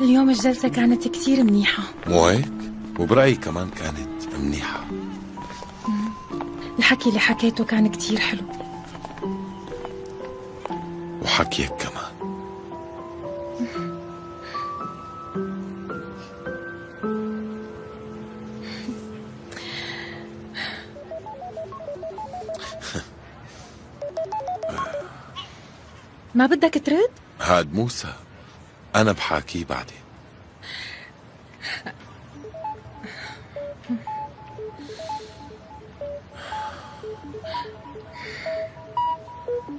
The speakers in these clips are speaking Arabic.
اليوم الجلسة كانت كثير منيحة. مو هيك؟ وبرأيي كمان كانت منيحة. الحكي اللي حكيته كان كثير حلو. وحكيك كمان. ما بدك ترد؟ هاد موسى. أنا بحاكيه بعدين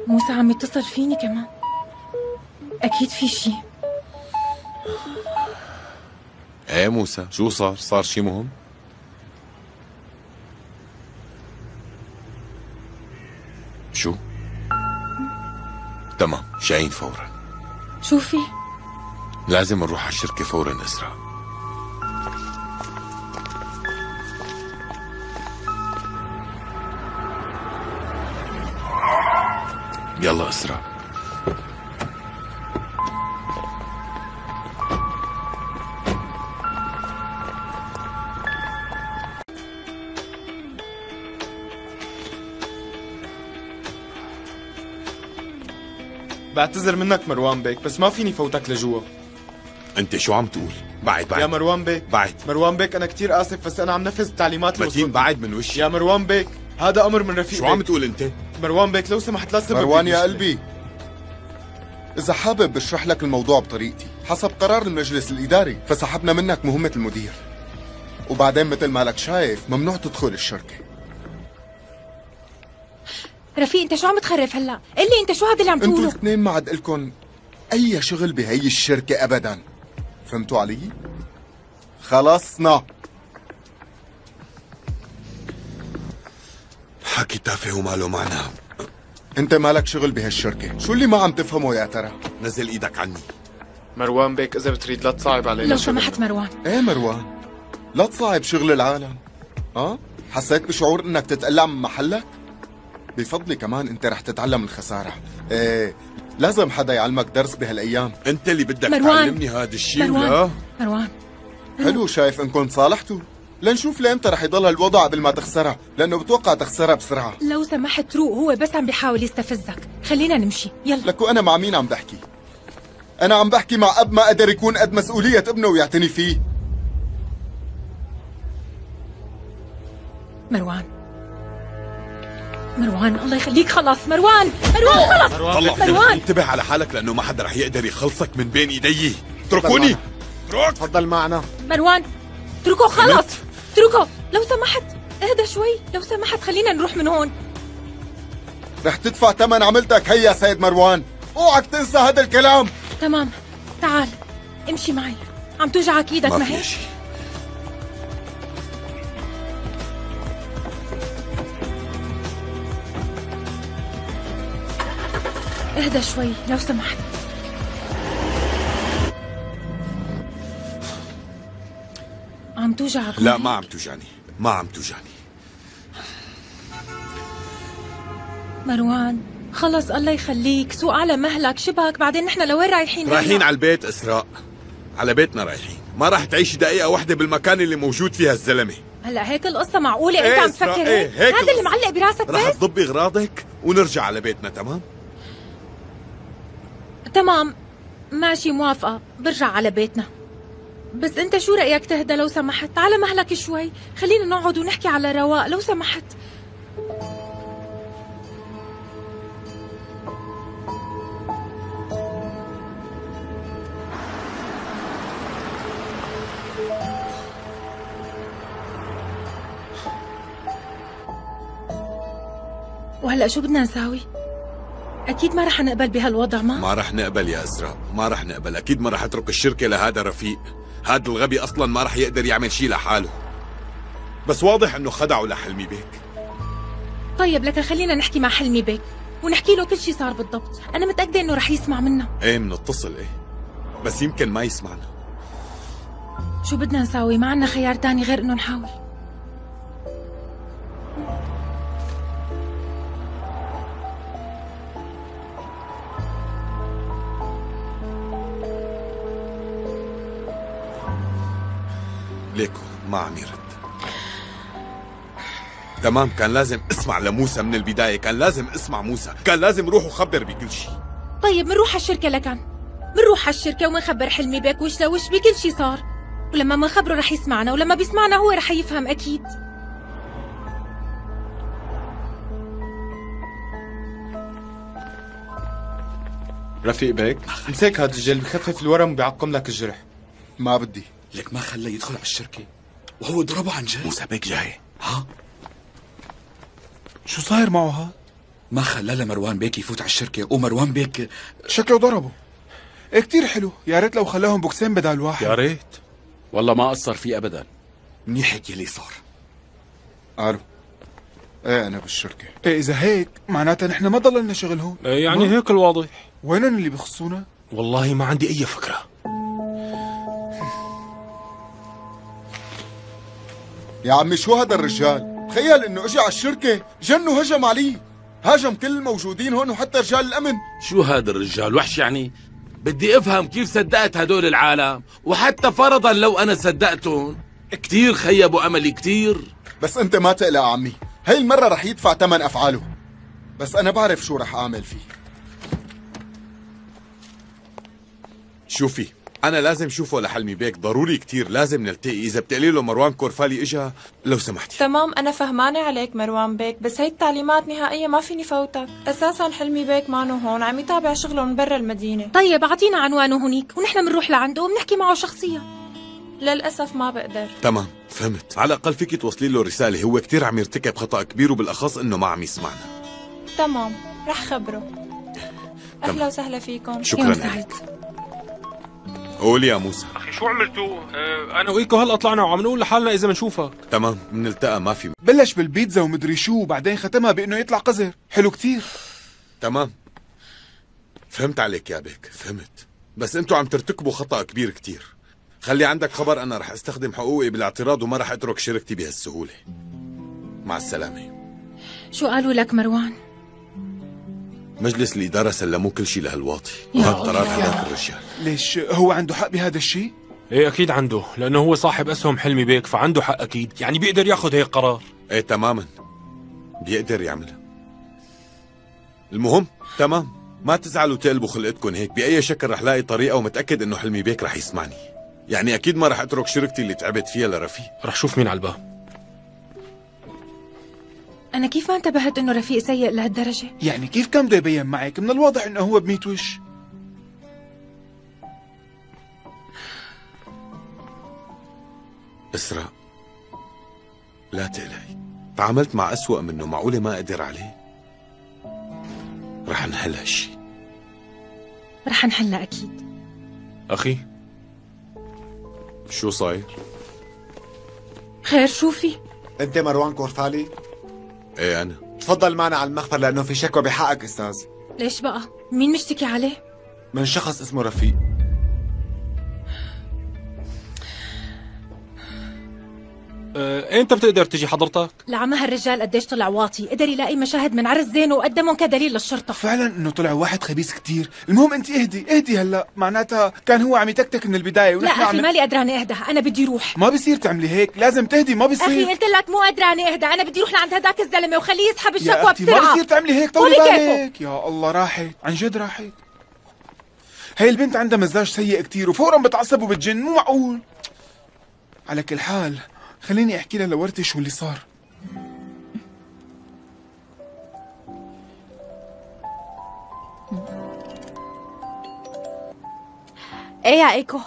موسى عم يتصل فيني كمان أكيد في شي إيه موسى شو صار؟ صار شي مهم؟ شو؟ تمام جايين فورا شو في؟ لازم نروح على الشركة فورا إسراء. يلا إسراء. بعتذر منك مروان بيك بس ما فيني فوتك لجوا. أنت شو عم تقول؟ بعد بعد يا مروان بيك بعد مروان بيك أنا كثير آسف بس أنا عم نفذ التعليمات اللي متين. بعد من وشي يا مروان بيك هذا أمر من رفيق شو عم. تقول أنت؟ مروان بيك لو سمحت لا تسبب مروان يا. قلبي إذا حابب بشرح لك الموضوع بطريقتي حسب قرار المجلس الإداري فسحبنا منك مهمة المدير وبعدين مثل ما لك شايف ممنوع تدخل الشركة رفيق أنت شو عم تخرف هلأ؟ قل لي أنت شو هذا اللي عم أنتوا تقوله؟ الاثنين ما عاد لكم أي شغل بهي الشركة أبدا فهمتوا علي؟ خلصنا حكي تافه وما له معنى انت مالك شغل بهالشركة؟ شو اللي ما عم تفهمه يا ترى؟ نزل إيدك عني. مروان بيك إذا بتريد لا تصعب علينا لو. سمحت مروان. إيه مروان لا تصعب شغل العالم. آه حسيت بشعور إنك تتقلع من محلك؟ بفضلي كمان إنت رح تتعلم الخسارة. إيه لازم حدا يعلمك درس بهالأيام. أنت اللي بدك مروان. تعلمني هذا الشيء. مروان. ولا مروان. حلو شايف إنكم صالحتوا. لنشوف لإمتى رح يضل هالوضع قبل ما تخسرها لأنه بتوقع تخسرها بسرعة. لو سمحت روق هو بس عم بيحاول يستفزك. خلينا نمشي. يلا. لك وأنا مع مين عم بحكي؟ أنا عم بحكي مع أب ما قدر يكون قد مسؤولية ابنه ويعتني فيه. مروان. مروان الله يخليك خلاص مروان مروان خلاص طلع مروان. انتبه على حالك لأنه ما حدا رح يقدر يخلصك من بين إيدي. اتركوني. اترك تفضل معنا. مروان اتركه خلص. اتركه. لو سمحت اهدى شوي لو سمحت خلينا نروح من هون. رح تدفع ثمن عملتك. هيا سيد مروان. اوعك تنسى هذا الكلام. تمام تعال امشي معي. عم توجعك إيدك ما هيك اهدى شوي لو سمحت عم توجعك لا؟ ما عم توجعني ما عم توجعني مروان خلص الله يخليك سوق على مهلك شبك بعدين نحن لوين رايحين رايحين؟ على البيت إسراء على بيتنا رايحين ما راح تعيشي دقيقة واحدة بالمكان اللي موجود فيها الزلمة هلا هيك القصة معقولة إيه انت عم تفكر إيه، هيك؟ هذا اللي. معلق براسك راح بس؟ تضبي أغراضك ونرجع على بيتنا تمام تمام. ماشي موافقة. برجع على بيتنا. بس أنت شو رأيك تهدى لو سمحت؟ على مهلك شوي. خلينا نقعد ونحكي على رواق لو سمحت. وهلأ شو بدنا نساوي؟ أكيد ما رح نقبل بهالوضع ما؟ ما رح نقبل يا اسراء ما رح نقبل. أكيد ما رح اترك الشركة لهذا رفيق هذا الغبي أصلا ما رح يقدر يعمل شيء لحاله. بس واضح إنه خدعه لحلمي بيك طيب لك خلينا نحكي مع حلمي بيك ونحكي له كل شيء صار بالضبط. أنا متأكدة إنه رح يسمع منا. إيه منتصل إيه. بس يمكن ما يسمعنا. شو بدنا نساوي؟ ما عنا خيار تاني غير إنه نحاول. ليكو ما عم يرد تمام؟ كان لازم اسمع لموسى من البداية. كان لازم اسمع موسى. كان لازم روح وخبر بكل شيء. طيب منروح على الشركة لكان منروح على الشركة ومنخبر حلمي بيك وش لوش بكل شي صار؟ ولما منخبره رح يسمعنا ولما بيسمعنا هو رح يفهم أكيد. رفيق بيك امسك هذا الجل بخفف الورم وبيعقم لك الجرح. ما بدي. لك ما خلاه يدخل على الشركة وهو ضربه عن جد؟ موسى بيك جاي. ها؟ شو صاير معه هاد؟ ما خلاه لمروان بيك يفوت على الشركة ومروان بيك شكله ضربه. إيه كتير حلو. يا ريت لو خلاهم بوكسين بدل واحد. يا ريت. والله ما قصر فيه ابدا. منيح هيك يلي صار. ألو. إيه أنا بالشركة. إيه إذا هيك معناتها نحن ما ضل لنا شغل هون. إيه يعني هيك الواضح. وينن اللي بيخصونا؟ والله ما عندي أي فكرة. يا عمي شو هذا الرجال؟ تخيل إنه اجى على الشركة جن وهجم علي. هاجم كل الموجودين هون وحتى رجال الأمن. شو هذا الرجال؟ وحش يعني. بدي أفهم كيف صدقت هدول العالم؟ وحتى فرضا لو أنا صدقتهم. كتير خيبوا أملي كتير. بس أنت ما تقلق عمي. هاي المرة رح يدفع ثمن أفعاله. بس أنا بعرف شو رح أعمل فيه. شوفي أنا لازم شوفه لحلمي بيك. ضروري كتير. لازم نلتقي. إذا بتقولي له مروان كورفالي إجا لو سمحتي. تمام أنا فهمانة عليك مروان بيك بس هي التعليمات نهائية ما فيني فوتك. أساسا حلمي بيك مانو هون. عم يتابع شغله من برا المدينة. طيب أعطينا عنوانه هنيك ونحن منروح لعنده وبنحكي معه شخصيا. للأسف ما بقدر. تمام فهمت. على الأقل فيك توصلي له رسالة. هو كتير عم يرتكب خطأ كبير وبالأخص إنه ما عم يسمعنا. تمام رح خبره. أهلا وسهلا فيكم. شكرا لك سعيد. قول يا موسى. أخي شو عملتوا؟ آه أنا وإيكو هلا طلعنا وعم نقول لحالنا إذا بنشوفك. تمام بنلتقى ما في بلش بالبيتزا ومدري شو وبعدين ختمها بإنه يطلع قذر حلو كتير. تمام. فهمت عليك يا بيك فهمت. بس أنتوا عم ترتكبوا خطأ كبير كتير. خلي عندك خبر أنا رح أستخدم حقوقي بالاعتراض وما رح أترك شركتي بهالسهولة. مع السلامة. شو قالوا لك مروان؟ مجلس الإدارة سلموه كل شيء لهالواطي. وهذا قرار. هذاك الرجال. ليش هو عنده حق بهذا الشيء؟ إيه أكيد عنده لأنه هو صاحب أسهم حلمي بيك فعنده حق أكيد. يعني بيقدر ياخذ هيك قرار؟ إيه تماما. بيقدر يعملها المهم تمام. ما تزعلوا تقلبوا خلقتكم هيك. بأي شكل رح لاقي طريقة ومتأكد إنه حلمي بيك رح يسمعني. يعني أكيد ما رح أترك شركتي اللي تعبت فيها لرفيق رح شوف مين على الباب. أنا كيف ما انتبهت إنه رفيق سيء لهالدرجة؟ يعني كيف كان بده يبين معك؟ من الواضح إنه هو بميت وش إسراء لا تقلقي تعاملت مع أسوأ منه معقولة ما أقدر عليه رح نحل هالشي رح نحلها أكيد أخي شو صاير؟ خير شو في؟ أنت مروان كورفالي إيه أنا تفضل معنا على المخفر لأنه في شكوى بحقك أستاذ ليش بقى؟ مين مشتكي عليه؟ من شخص اسمه رفيق آه أنت بتقدر تجي حضرتك؟ لعمى هالرجال قديش طلع واطي قدر يلاقي مشاهد من عرس زينه وقدمهم كدليل للشرطة. فعلا إنه طلع واحد خبيث كتير. المهم أنت اهدي اهدي هلأ. معناتها كان هو عم يتكتك من البداية لا ونحن أخي عم مالي قدرانة أهدى أنا بدي روح. ما بصير تعملي هيك. لازم تهدي ما أخي بصير قلت لك مو قدرانة أهدى أنا بدي روح لعند هداك الزلمة وخليه يسحب الشكوى أختي ما بصير تعملي هيك طولي. بالك. يا الله راحت. عن جد راحت. هي البنت عندها مزاج سيء كتير وفورا بتعصب وبتجن مو معقول. على كل حال خليني أحكي لها لورتي شو اللي صار. إيه يا إيكو؟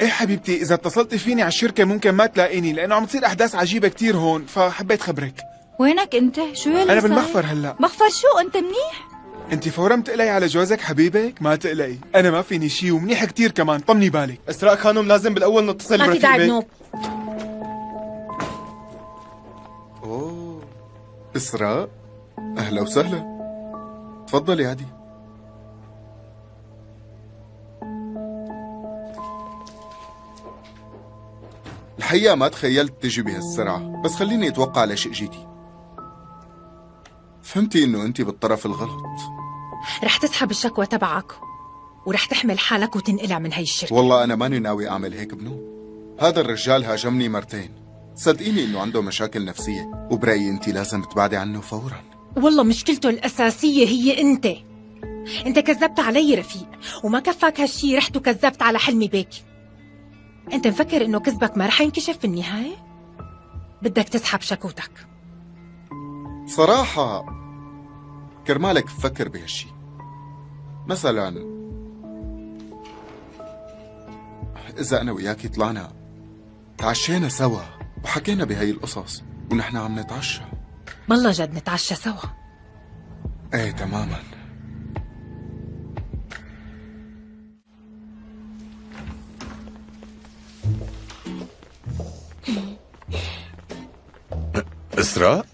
إيه حبيبتي إذا اتصلتي فيني على الشركة ممكن ما تلاقيني لأنه عم تصير أحداث عجيبة كتير هون فحبيت خبرك. وينك أنت؟ شو يلي أنا؟ بالمخفر هلأ. مخفر شو؟ أنت منيح؟ أنت فورا بتقلقي على جوزك حبيبك؟ ما تقلقي. أنا ما فيني شي ومنيح كتير كمان طمني بالك. إسراء خانم لازم بالأول نتصل ما في داعي بنوب إسراء أهلا وسهلا. تفضلي عادي. الحقيقة ما تخيلت تجي بهالسرعة بس خليني أتوقع ليش اجيتي فهمتي إنه انت بالطرف الغلط؟ رح تسحب الشكوى تبعك ورح تحمل حالك وتنقلع من هي الشركة. والله أنا ماني ناوي أعمل هيك بنو هذا الرجال هاجمني مرتين. صدقيني إنه عنده مشاكل نفسية. وبرأيي أنت لازم تبعدي عنه فورا. والله مشكلته الأساسية هي أنت. أنت كذبت علي رفيق وما كفاك هالشي رحت وكذبت على حلمي بيك. أنت مفكر إنه كذبك ما رح ينكشف في النهاية؟ بدك تسحب شكوتك. صراحة كرمالك فكر بهالشي. مثلا إذا أنا وياكي طلعنا تعشينا سوا. وحكينا بهاي القصص ونحن عم نتعشى. بالله جد نتعشى سوا. إيه تماما. إسراء؟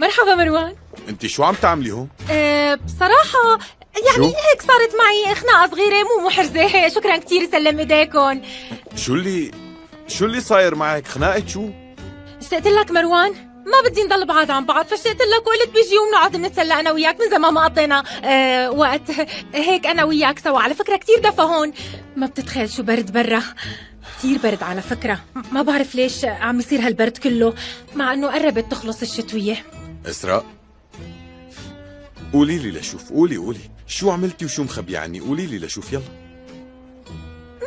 مرحبا مروان. أنت شو عم تعملي هون؟ أه بصراحة يعني شو؟ هيك صارت معي خناقة صغيرة مو محرزة شكرا كثير سلم ايديكم شو اللي شو اللي صاير معك؟ خناقة شو؟ اشتقت لك مروان؟ ما بدي نضل بعاد عن بعض فاشتقت لك وقلت بيجي وبنقعد نتسلى أنا وياك من زمان ما قضينا أه وقت هيك أنا وياك سوا. على فكرة كثير دفى هون. ما بتتخيل شو برد برا. كثير برد على فكرة. ما بعرف ليش عم يصير هالبرد كله مع إنه قربت تخلص الشتوية. إسراء. قولي لي لشوف قولي قولي. شو عملتي وشو مخبي عني قولي لي لشوف يلا.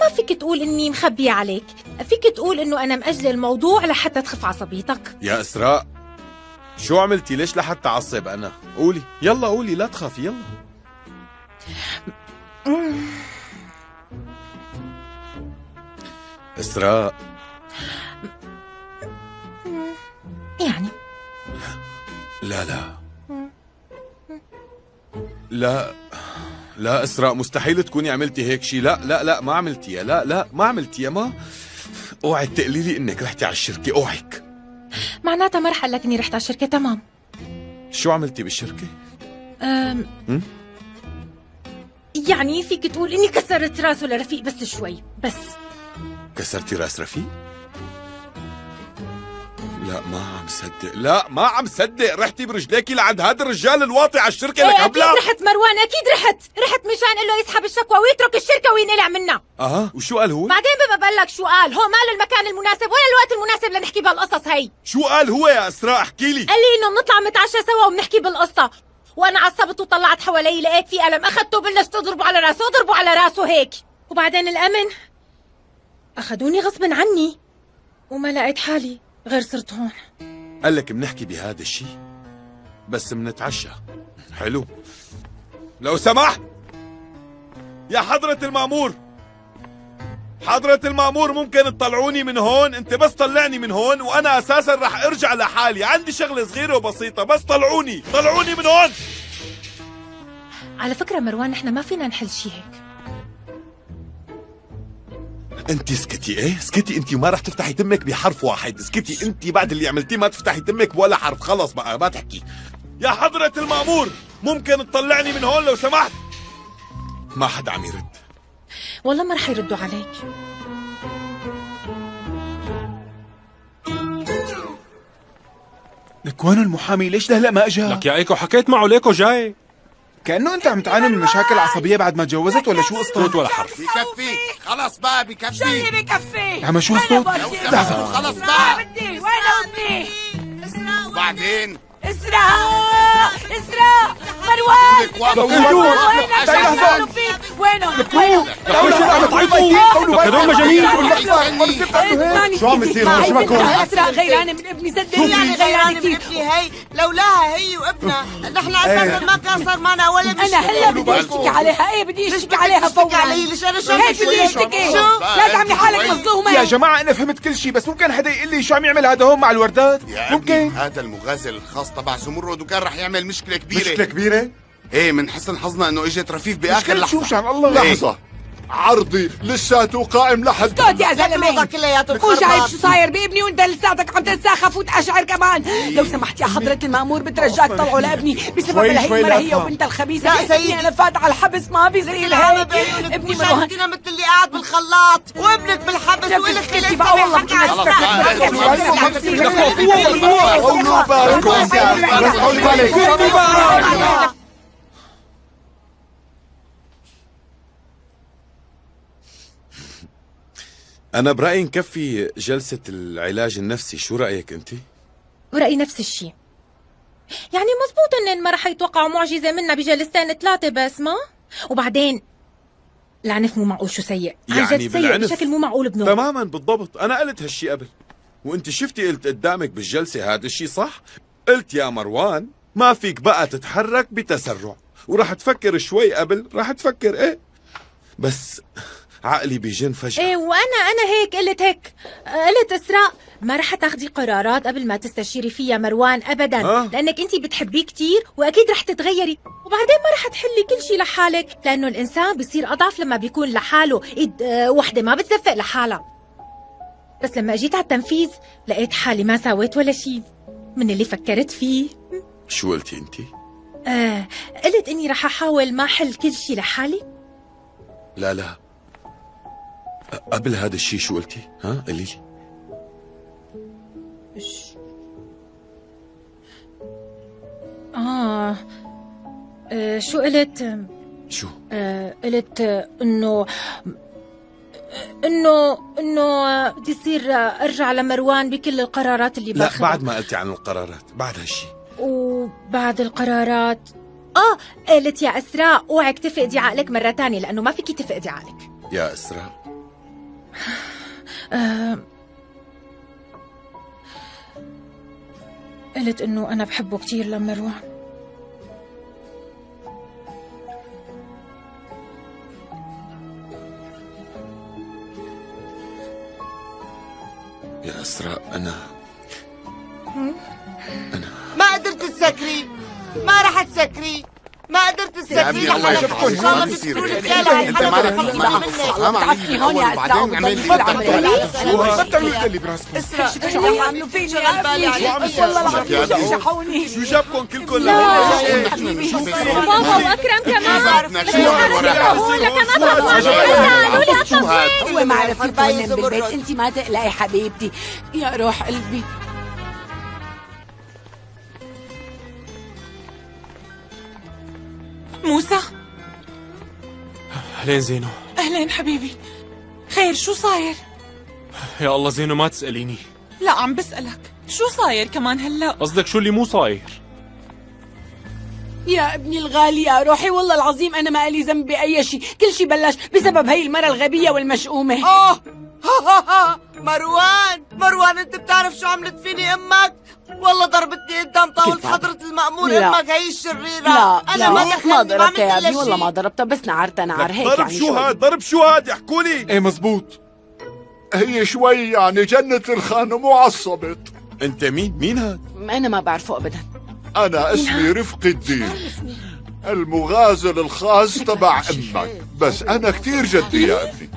ما فيك تقول إني مخبية عليك. فيك تقول إنه أنا مأجلة الموضوع لحتى تخف عصبيتك. يا إسراء شو عملتي؟ ليش لحتى أعصب أنا؟ قولي. يلا قولي لا تخافي يلا. إسراء. يعني. لا لا. لا. لا إسراء مستحيل تكوني عملتي هيك شيء لا لا لا ما عملتيها. لا لا ما عملتيها. ما أوعي تقلي لي إنك رحتي على الشركة. أوعك. معناتها ما رح لك إني رحت على الشركة. تمام. شو عملتي بالشركة؟ أم م? يعني فيك تقول إني كسرت راسه لرفيق بس شوي بس. كسرتي راس رفيق؟ لا ما عم صدق. لا ما عم صدق. رحتي برجليكي لعند هذا الرجال الواطي على الشركة لك إيه أكيد رحت مروان أكيد رحت. رحت مشان له يسحب الشكوى ويترك الشركة وينقلع منها أها وشو قال هو؟ بعدين ببقى بقول لك شو قال. هو ما المكان المناسب ولا الوقت المناسب لنحكي بهالقصص هي. شو قال هو يا إسراء؟ احكي لي. قال لي إنه بنطلع نتعشى سوا وبنحكي بالقصة. وأنا عصبت وطلعت حوالي لقيت في قلم أخذته وبلشت اضربه على راسه اضربه على راسه هيك. وبعدين الأمن أخذوني غصب عني. وما لقيت حالي. غير صرت هون قال لك بنحكي بهذا الشيء بس منتعشى. حلو. لو سمحت. يا حضرة المأمور. حضرة المأمور ممكن تطلعوني من هون انت بس طلعني من هون وأنا أساسا رح أرجع لحالي. عندي شغلة صغيرة وبسيطة بس طلعوني. طلعوني من هون. على فكرة مروان نحن ما فينا نحل شيء هيك. انت اسكتي إيه؟ اسكتي انت وما رح تفتحي تمك بحرف واحد. اسكتي انت بعد اللي عملتيه ما تفتحي تمك بولا حرف. خلص بقى ما تحكي. يا حضرة المأمور ممكن تطلعني من هون لو سمحت؟ ما حدا عم يرد. والله ما رح يردوا عليك. لك وين المحامي؟ ليش لهلا ما اجى لك يا إيكو حكيت معه ليكو جاي. كأنه أنت عم تعاني من مشاكل عصبية بعد ما تجوزت ولا شو صوت قصتك ولا حرف. بكفي. خلص بقى بكفي. بكفي؟ عم شو الصوت لو سمحتوا خلص بقى. بدي. وين أمي؟ وبعدين إسراء. إسراء. مروان. لولو وين تعيطوا لك هدول مجانين شو عم يصير هون؟ شو بكون؟ اسراء غيرانه من ابني صدقني يعني غيرانه من ابني هي لولاها هي وابنها نحن أساسا ما كان صار معنا ولا أنا هلا بدي اشتكي عليها إيه بدي اشتكي عليها فورا علي ليش أنا شو هيك بدي اشتكي لا تعملي حالك مظلومه يا جماعة أنا فهمت كل شيء بس ممكن حدا يقول لي شو عم يعمل هذا هون مع الوردات ممكن هذا المغازل الخاص تبع زمرد وكان رح يعمل مشكلة كبيرة مشكلة كبيرة؟ إيه من حسن حظنا انه اجت رفيف باخر لحظة شو الله لحظة عرضي للشاتو قائم لحد اسكت يا زلمه كلياته مو شايف. شو صاير بابني وانت لساتك عم تتساخف وتقشعر كمان لو سمحت يا حضرة المأمور بترجاك طلعوا لابني بسبب شوي الهي شوي لا المرة هي. وبنتها الخبيثة لا ابني سيدي. أنا فات على الحبس ما بيصير بعيونك ابني شايفتنا مثل اللي قاعد بالخلاط وابنك بالحبس يا والك لسه بقى والله بيحكي على بكون الساعة. قولوا بالك بس قولي بالك أنا برأيي نكفي جلسة العلاج النفسي. شو رأيك أنت؟ ورأيي نفس الشيء. يعني مزبوط انن ما رح يتوقعوا معجزة منا بجلستين ثلاثة بس ما؟ وبعدين العنف مو معقول شو سيء؟ عن يعني جد سيء بالعنف. بشكل مو معقول بنور تماما بالضبط. أنا قلت هالشي قبل. وأنت شفتي قلت قدامك بالجلسة هذا الشي صح؟ قلت يا مروان ما فيك بقى تتحرك بتسرع. وراح تفكر شوي قبل راح تفكر إيه؟ بس عقلي بيجن فجأة. إيه وأنا أنا هيك قلت هيك. قلت إسراء ما رح تاخدي قرارات قبل ما تستشيري فيها مروان ابدا. آه. لأنك انت بتحبيه كتير وأكيد رح تتغيري. وبعدين ما رح تحلي كل شيء لحالك لأنه الإنسان بيصير أضعف لما بيكون لحاله. ايد آه، وحدة ما بتصفق لحالها. بس لما أجيت على التنفيذ لقيت حالي ما سويت ولا شيء من اللي فكرت فيه. شو قلتي انت؟ آه قلت إني رح أحاول ما احل كل شيء لحالي. لا لا. قبل هذا الشي شو قلتي؟ ها قولي لي آه. آه شو قلت؟ شو؟ آه قلت إنه إنه إنه بدي يصير آه، أرجع لمروان بكل القرارات اللي لا باخذها. بعد ما قلتي عن القرارات بعد هالشي وبعد القرارات. آه قلت يا إسراء اوعك تفقدي عقلك مرة تانية لأنه ما فيكي تفقدي عقلك. يا إسراء. آه قلت إنه أنا بحبه كثير لمروان يا اسراء أنا ما قدرت تسكري. ما رح تسكري. ما قدرت يشوفكم ان شاء الله بتكوني هيك. خيالها انت ما ما علي هون يا وبعدين وبتضل عمل في العمل. لي شو بتعملوا اللي براسكم اسرع شو عم يعملوا فيني يا شغل بالي عليك. والله العظيم. شحوني شو جابكم كلكم. حبيبي بابا واكرم كمان شو شو هو ما عرف حرباية يكون بالبيت. انت ما تقلقي حبيبتي يا روح قلبي موسى؟ أهلين زينو. أهلين حبيبي. خير شو صاير؟ يا الله زينو ما تسأليني. لا عم بسألك. شو صاير كمان هلا؟ قصدك شو اللي مو صاير؟ يا ابني الغالي يا روحي والله العظيم أنا ما لي ذنب بأي شيء كل شيء بلش بسبب هي المرة الغبية والمشؤومة. آه! ها ها ها. مروان مروان أنت بتعرف شو عملت فيني؟ أمك! والله ضربتني قدام طاولة حضرة المأمور لا. أمك هي الشريرة لا أنا لا. ما ما ضربتها يا أبني والله ما ضربتها بس نعرتها نعر هيك ضرب يعني شو هاد؟ ضرب شو هاد؟ يحكوا لي. إيه مزبوط. هي شوي يعني جنة الخانم وعصبت أنت مين؟ مين هاد؟ أنا ما بعرفه ابدا. أنا اسمي رفق الدين. المغازل الخاص تبع أمك. بس أنا كتير جدي يا ابني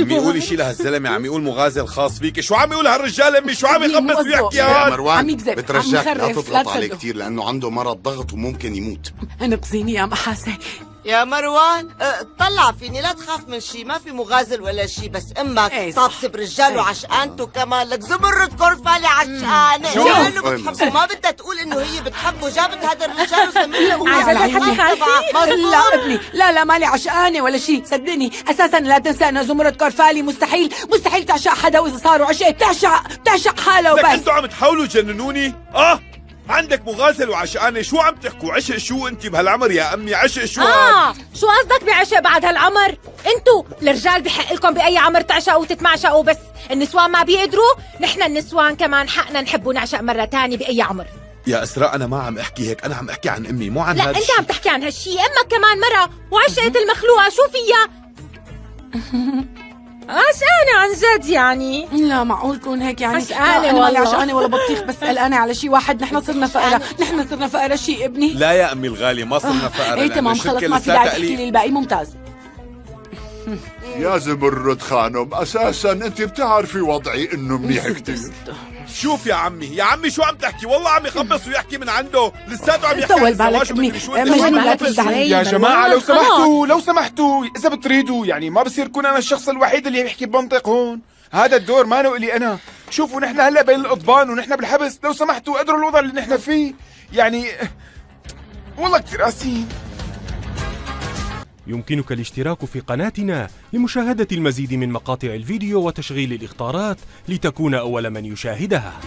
عم يقول شي لهالزلمه عم يقول مغازل خاص فيك. شو عم يقول هالرجال أمي؟ شو عم يخبص ويحكي يا هاد؟ عم مروان يكذب، بترجاك لا تضغط عليه. كتير لأنه عنده مرض ضغط وممكن يموت. انقذيني يا محاسن. يا مروان أه، طلع فيني لا تخاف من شي ما في مغازل ولا شي بس أمك صح. طابسه برجال إيه. وعشقانته كمان لك زمرد كرفالي عشقانه شو؟ لأنه إيه بتحبه ما بدها تقول إنه هي بتحبه جابت هذا الرجال وسميته لا ابني. لا لا مالي عشقانة ولا شيء صدقني أساسا لا تنسى إنه زمرد كرفالي مستحيل مستحيل تعشق حدا وإذا صاروا عشق بتعشق بتعشق حالها وبس. أنتوا عم تحاولوا تجننوني؟ آه؟ عندك مغازل وعشقانة شو عم تحكوا؟ عشق شو انت بهالعمر يا أمي؟ عشق شو آه شو قصدك بعشق بعد هالعمر؟ انتو الرجال بحق لكم بأي عمر تعشقوا وتتمعشقوا بس النسوان ما بيقدروا نحن النسوان كمان حقنا نحب ونعشق مرة تانية بأي عمر. يا إسراء أنا ما عم أحكي هيك أنا عم أحكي عن أمي مو عن لا أنت عم تحكي عن هالشي أمك كمان مرة وعشقت المخلوقة شو فيها؟ عشقانة عن جد يعني. لا معقول كون هيك يعني؟ عشقانة أنا مالي والله. عشقانة ولا بطيخ بس قلقانة على شي واحد نحن صرنا فقرة نحن صرنا فقرة شي ابني. لا يا أمي الغالية ما صرنا فقره إيه لأنه تمام خلص ما في داعي تحكي. لي الباقي ممتاز. يا زمرد خانم أساسا أنت بتعرفي وضعي إنه منيح كتير. شوف يا عمي يا عمي شو عم تحكي؟ والله عم يخبص ويحكي من عنده. لساته عم يحكي. طول بالك ابني. انت تحكي؟ يا جماعة لو. سمحتوا لو سمحتوا إذا بتريدوا يعني ما بصير كون أنا الشخص الوحيد اللي بيحكي بمنطق هون. هذا الدور ما له إلي أنا. شوفوا نحن هلأ بين القضبان ونحن بالحبس. لو سمحتوا قدروا الوضع اللي نحن فيه. يعني والله كثير قاسيين. يمكنك الاشتراك في قناتنا لمشاهدة المزيد من مقاطع الفيديو وتشغيل الإخطارات لتكون أول من يشاهدها.